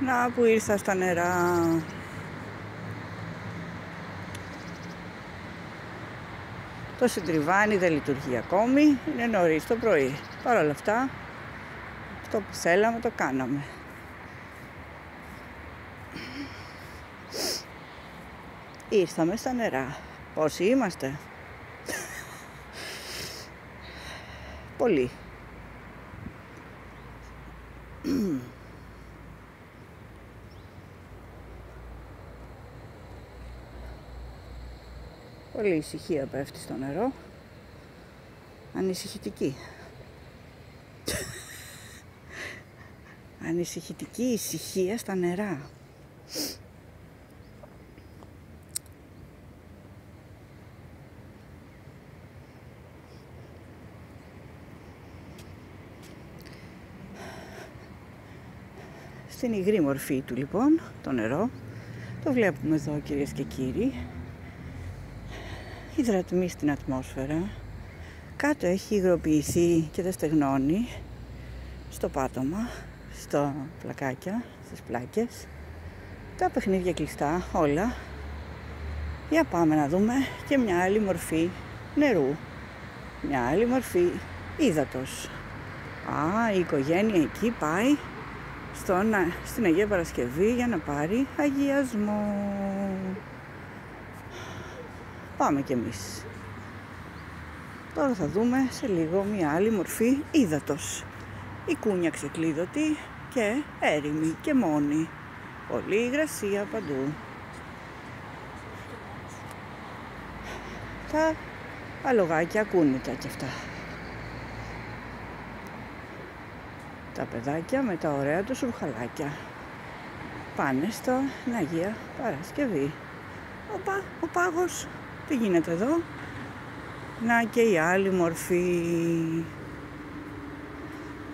Να που ήρθα στα νερά. Το συντριβάνι δεν λειτουργεί ακόμη, είναι νωρίς το πρωί. Παρ' όλα αυτά, αυτό που θέλαμε το κάναμε. Ήρθαμε στα νερά. Πόσοι είμαστε. Πολύ. Πολύ ησυχία πέφτει στο νερό. Ανησυχητική. Ανησυχητική ησυχία στα νερά. Στην υγρή μορφή του λοιπόν, το νερό. Το βλέπουμε εδώ κυρίες και κύριοι υδρατμή στην ατμόσφαιρα. Κάτω έχει υγροποιηθεί και δεν στεγνώνει στο πάτωμα, στο πλακάκια, στις πλάκες. Τα παιχνίδια κλειστά, όλα. Για πάμε να δούμε και μια άλλη μορφή νερού. Μια άλλη μορφή ύδατος. Α, η οικογένεια εκεί πάει στον, στην Αγία Παρασκευή για να πάρει αγιασμό. Πάμε κι εμείς. Τώρα θα δούμε σε λίγο μια άλλη μορφή ύδατος. Η κούνια ξεκλείδωτη και έρημη και μόνη. Πολύ υγρασία παντού. Τα αλογάκια ακούνητα κι αυτά. Τα παιδάκια με τα ωραία τους ρουχαλάκια. Πάνε στο Αγία Παρασκευή. Οπα, ο πάγος τι γίνεται εδώ; Να και η άλλη μορφή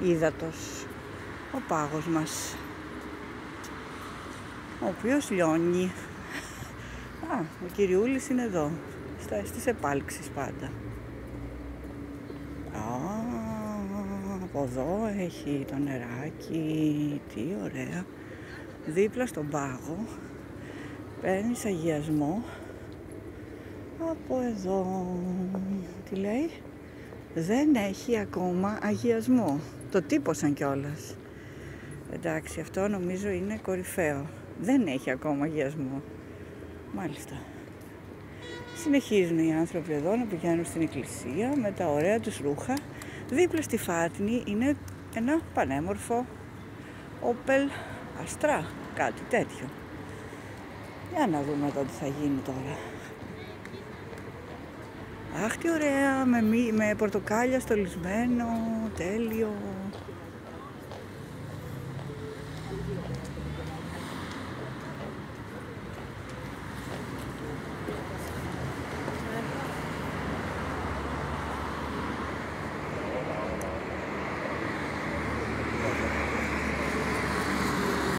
ύδατος. Ο πάγος μας. Ο οποίος λιώνει. Α, ο κυριούλης είναι εδώ. Στα, στις επάλξεις πάντα. Α, από εδώ έχει το νεράκι. Τι ωραία. Δίπλα στον πάγο. Παίρνεις αγιασμό από εδώ. Τι λέει. Δεν έχει ακόμα αγιασμό. Το τύπωσαν κιόλας. Εντάξει, αυτό νομίζω είναι κορυφαίο. Δεν έχει ακόμα αγιασμό. Μάλιστα. Συνεχίζουν οι άνθρωποι εδώ να πηγαίνουν στην εκκλησία με τα ωραία τους ρούχα. Δίπλα στη Φάτνη είναι ένα πανέμορφο Opel Astra, κάτι τέτοιο. Για να δούμε εδώ τι θα γίνει τώρα. Αχ τι ωραία, με, μη, με πορτοκάλια στολισμένο, τέλειο.